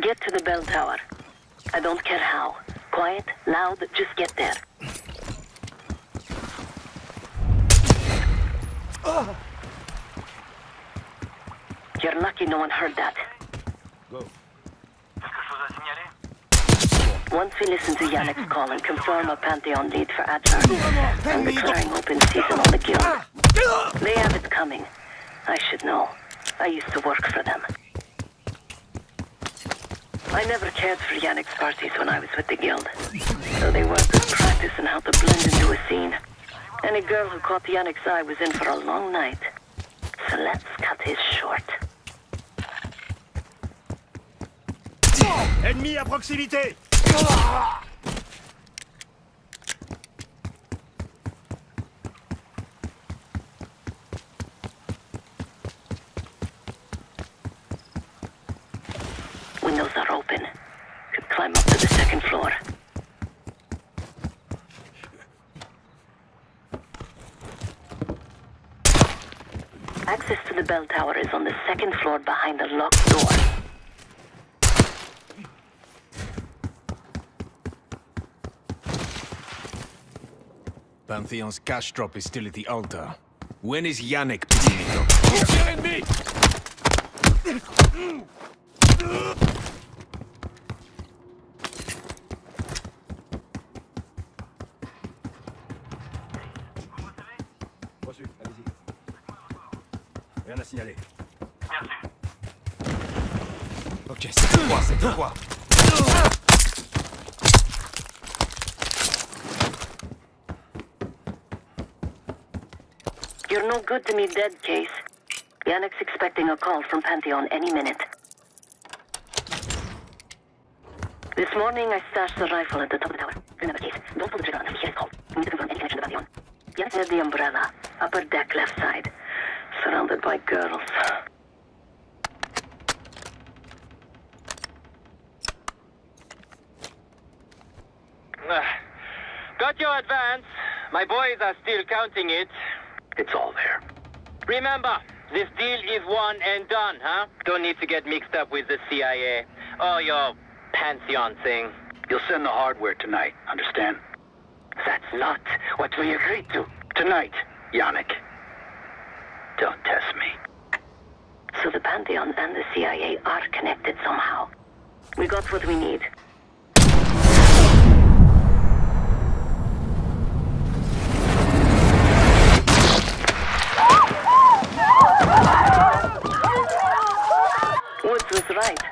Get to the bell tower. I don't care how. Quiet, loud, just get there. You're lucky no one heard that. Go. Once we listen to Yannick's call and confirm a Pantheon lead for Adler, I'm declaring open season on the guild. They have it coming. I should know. I used to work for them. I never cared for Yannick's parties when I was with the guild. So they were good practice in how to blend into a scene. Any girl who caught Yannick's eye was in for a long night. So let's cut his short. Ennemi à proximité Windows are open. Could climb up to the second floor. Access to the bell tower is on the second floor behind a locked door. Pantheon's cash drop is still at the altar. When is Yannick picking it up? Reçu, Rien à signaler. Ok, c'est toi, c'est toi. You're no good to me dead, Case. Yannick's expecting a call from Pantheon any minute. This morning, I stashed the rifle at the top of the tower. Remember, Case, don't pull the trigger until he hears call. We need to confirm any connection to Pantheon. Yannick had the umbrella, upper deck left side, surrounded by girls. Ah, got your advance. My boys are still counting it. It's all there. Remember, this deal is one and done, huh? Don't need to get mixed up with the CIA or your Pantheon thing. You'll send the hardware tonight, understand? That's not what we agreed to. Tonight, Yannick. Don't test me. So the Pantheon and the CIA are connected somehow. We got what we need. Woods was right.